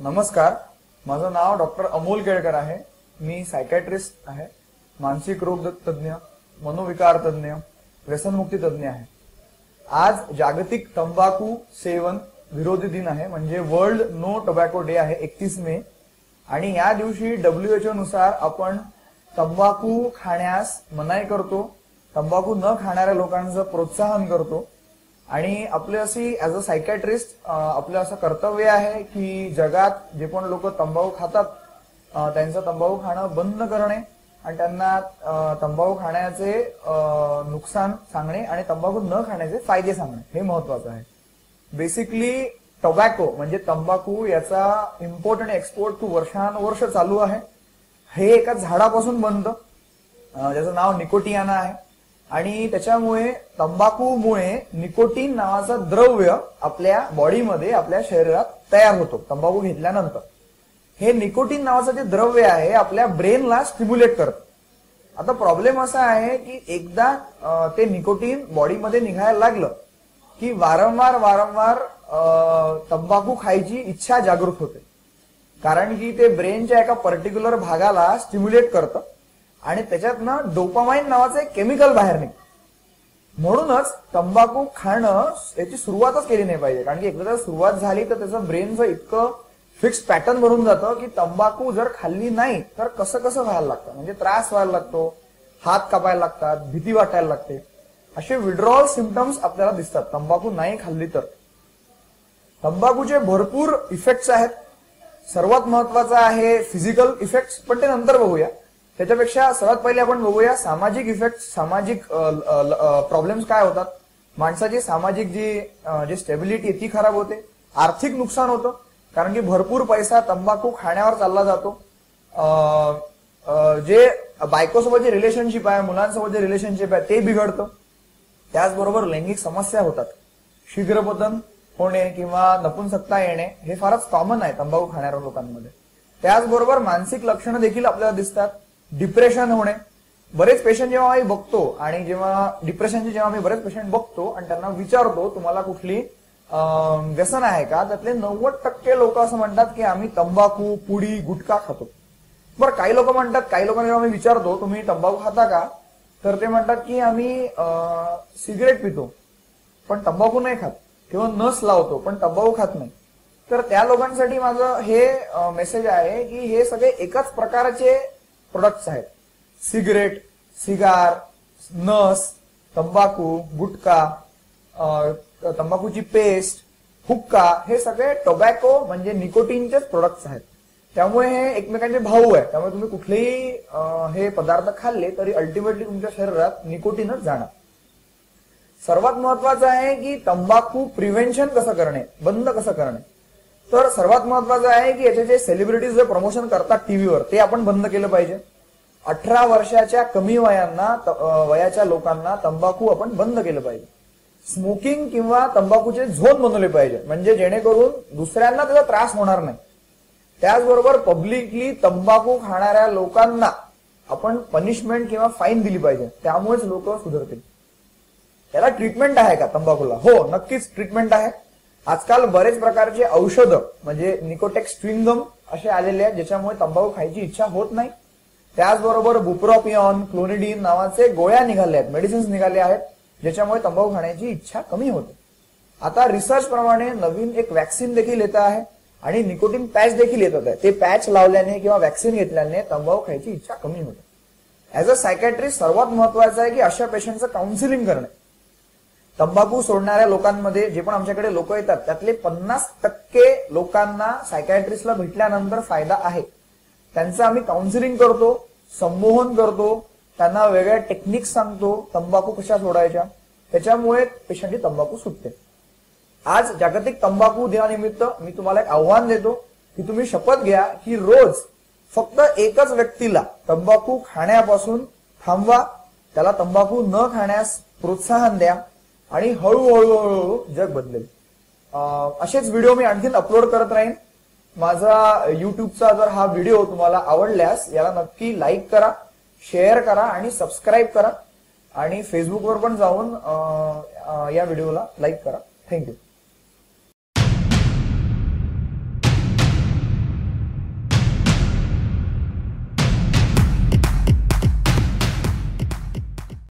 नमस्कार माझं नाव डॉक्टर अमोल केळकर आहे. मी सायकॅट्रिस्ट आहे मानसिक रोग तज्ज्ञ मनोविकार तज्ज्ञ व्यसनमुक्ती तज्ज्ञ आहे. आज जागतिक तंबाखू सेवन विरोधी दिन आहे म्हणजे वर्ल्ड नो टोबॅको डे आहे एकतीस मे. आणि या दिवशी डब्ल्यूएचओ नुसार आपण तंबाखू खाण्यास मनाई करतो तंबाखू न खाणाऱ्या लोकांचं प्रोत्साहन करतो. आणि आपले अशी ऍज अ सायकॅट्रिस्ट आपलं असं कर्तव्य आहे की जगात जे पण लोक तंबाखू खातात त्यांचं तंबाखू खाणं बंद करणे आणि त्यांना तंबाखू खाण्याचे नुकसान सांगणे आणि तंबाखू न खाण्याचे फायदे सांगणे. हे महत्वाचं आहे. बेसिकली टोबॅको म्हणजे तंबाखू याचा इम्पोर्ट आणि एक्सपोर्ट खूप वर्षानुवर्ष चालू आहे. हे एका झाडापासून बनतं ज्याचं नाव निकोटियाना आहे. आणि त्याच्यामुळे तंबाखूमुळे निकोटीन नावाचं द्रव्य आपल्या बॉडीमध्ये आपल्या शरीरात तयार होतो तंबाखू घेतल्यानंतर. हे निकोटीन नावाचं जे द्रव्य आहे आपल्या ब्रेनला स्टिम्युलेट करतं. आता प्रॉब्लेम असा आहे की एकदा ते निकोटीन बॉडीमध्ये निघायला लागलं की वारंवार वारंवार तंबाखू खायची इच्छा जागृत होते. कारण की ते ब्रेनच्या एका पर्टिक्युलर भागाला स्टिम्युलेट करतं. आणि त्याच्यातनं डोपामाइन नावाचं एक केमिकल बाहेर निघतं म्हणूनच तंबाखू खाणं याची सुरुवातच केली नाही पाहिजे. कारण की एकदा जर सुरुवात झाली तर त्याचं ब्रेनचं इतकं फिक्स पॅटर्न बनून जातं की तंबाखू जर खाल्ली नाही तर कसं कसं व्हायला लागतं? म्हणजे त्रास व्हायला लागतो हात कापायला लागतात भीती वाटायला लागते. असे विड्रॉल सिमटम्स आपल्याला दिसतात. तंबाखू नाही खाल्ली तर. तंबाखूचे भरपूर इफेक्ट्स आहेत. सर्वात महत्त्वाचा आहे फिजिकल इफेक्ट्स पण ते नंतर बघूया. त्याच्यापेक्षा सर्वात पहिले आपण बघूया सामाजिक इफेक्ट सामाजिक प्रॉब्लेम्स काय होतात. माणसाची सामाजिक जी जी स्टेबिलिटी ती खराब होते. आर्थिक नुकसान होतं. कारण की भरपूर पैसा तंबाखू खाण्यावर चालला जातो. जे बायकोसोबत जे रिलेशनशिप आहे मुलांसोबत जे रिलेशनशिप आहे ते बिघडतं. त्याचबरोबर लैंगिक समस्या होतात. शीघ्रपतन होणे किंवा नपुंसकता येणे हे फारच कॉमन आहे तंबाखू खाणाऱ्या लोकांमध्ये. त्याचबरोबर मानसिक लक्षणं देखील आपल्याला दिसतात. डिप्रेशन होणे. बरेच पेशंट जेव्हा आम्ही बघतो आणि जेव्हा डिप्रेशनचे जेव्हा आम्ही बरेच पेशंट बघतो आणि त्यांना विचारतो तुम्हाला कुठली व्यसन आहे का? त्यातले नव्वद टक्के लोक असं म्हणतात की आम्ही तंबाखू पुडी गुटखा खातो. बरं काही लोक म्हणतात काही लोकांना जेव्हा आम्ही विचारतो तुम्ही तंबाखू खाता का? तर ते म्हणतात की आम्ही सिगरेट पितो. पण तंबाखू नाही खात. किंवा नस लावतो पण तंबाखू खात नाही. तर त्या लोकांसाठी माझं हे मेसेज आहे की हे सगळे एकाच प्रकारचे प्रोडक्ट्स आहेत. सिगरेट सिगार नस तंबाखू गुटखा तंबाखूची पेस्ट हुक्का हे सगळे टोबॅको म्हणजे निकोटीनचेच प्रोडक्ट्स आहेत. त्यामुळे हे एकमेकांचे भाऊ आहे त्यामुळे तुम्ही कुठलेही हे पदार्थ खाल्ले तरी अल्टिमेटली तुमच्या शरीरात निकोटीनच जाणार. सर्वात महत्वाचं आहे की तंबाखू प्रिव्हेन्शन कसं करणे? बंद कसं करणे? तर सर्वात महत्वाचं आहे की याचे जे सेलिब्रिटीज जे प्रमोशन करतात टीव्हीवर ते आपण बंद केलं पाहिजे. अठरा वर्षाच्या कमी वयांना त- वयाच्या लोकांना तंबाखू आपण बंद केलं पाहिजे. स्मोकिंग किंवा तंबाखूचे झोन बनवले पाहिजे. म्हणजे जेणेकरून दुसऱ्यांना त्याचा त्रास होणार नाही. त्याचबरोबर पब्लिकली तंबाखू खाणाऱ्या लोकांना आपण पनिशमेंट किंवा फाईन दिली पाहिजे. त्यामुळेच लोक सुधरतील. त्याला ट्रीटमेंट आहे का तंबाखूला? हो नक्कीच ट्रीटमेंट आहे. आजकाल बरेच प्रकारचे औषधं म्हणजे निकोटेक्स स्ट्रिंगम असे आलेले आहेत ज्याच्यामुळे तंबाखू खायची इच्छा होत नाही. त्याचबरोबर बुप्रोपियॉन क्लोनिडीन नावाचे गोळ्या निघाले आहेत मेडिसिन्स निघाले आहेत ज्याच्यामुळे तंबाखू खाण्याची इच्छा कमी होते. आता रिसर्च प्रमाणे नवीन एक वॅक्सिन देखील येत आहे आणि निकोटीन पॅच देखील येत आहे ते पॅच लावल्याने किंवा वॅक्सिन घेतल्याने तंबाखू खायची इच्छा कमी होते. ऍज अ सायकॅट्रिस्ट सर्वात महत्वाचं आहे की अशा पेशंटचं काउन्सिलिंग करणे. तंबाखू सोडणाऱ्या लोकांमध्ये जे पण आमच्याकडे लोक येतात त्यातले पन्नास टक्के लोकांना सायकॅट्रिस्टला भेटल्यानंतर फायदा आहे. त्यांचं आम्ही काउन्सिलिंग करतो संमोहन करतो त्यांना वेगळ्या टेक्निक्स सांगतो तंबाखू कशा सोडायच्या? त्याच्यामुळे पेशंटची तंबाखू सुटते. आज जागतिक तंबाखू दिनानिमित्त मी तुम्हाला एक आव्हान देतो की तुम्ही शपथ घ्या की रोज फक्त एकच व्यक्तीला तंबाखू खाण्यापासून थांबवा त्याला तंबाखू न खाण्यास प्रोत्साहन द्या. आणि हळूहळू हळूहळू जग बदलेल. असेच व्हिडिओ मी आणखीन अपलोड करत राहीन. माझा युट्यूबचा जर हा व्हिडिओ तुम्हाला आवडल्यास याला नक्की लाईक करा शेअर करा आणि सबस्क्राईब करा. आणि फेसबुकवर पण जाऊन या व्हिडिओला लाईक करा. थँक्यू